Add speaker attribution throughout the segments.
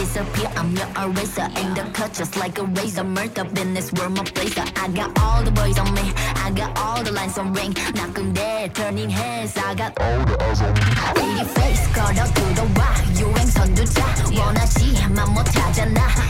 Speaker 1: I'm your eraser. Ain't the cut just like a razor. Murder business, world my blazer. I got all the boys on me. I got all the lines on ring. Knocking dead, turning heads. I got all the eyes on me. Pretty face, 걸어 들어와. 유행 선두자. 원하지만 못하잖아. 애가 타잖아.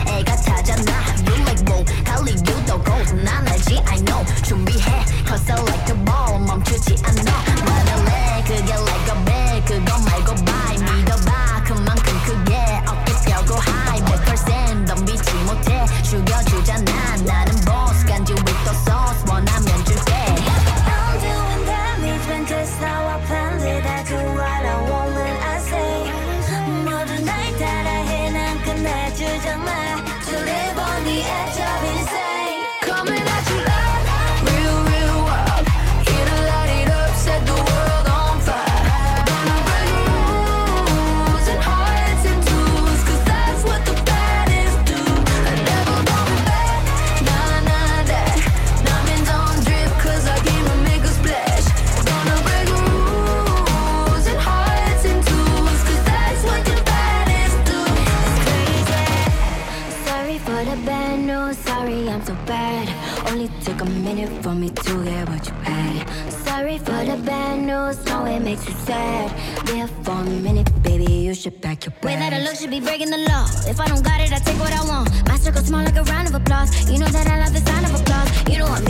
Speaker 2: Sorry I'm so bad. Only took a minute for me to get what you had. Sorry for the bad news, no it makes you sad. There for a minute, baby, you should pack your bags.
Speaker 3: Way that I look should be breaking the law. If I don't got it, I take what I want. My circle small like a round of applause. You know that I love the sound of applause. You know I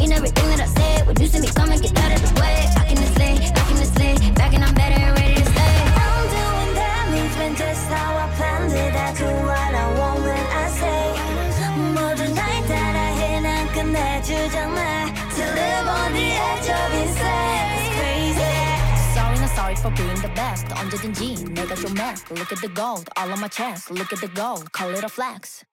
Speaker 2: 주잖아. To live on the edge of insane. It's crazy.
Speaker 1: Sorry, not sorry for being the best. 언제든지 내가 좀 mad. Look at the gold, all on my chest. Look at the gold, call it a flex.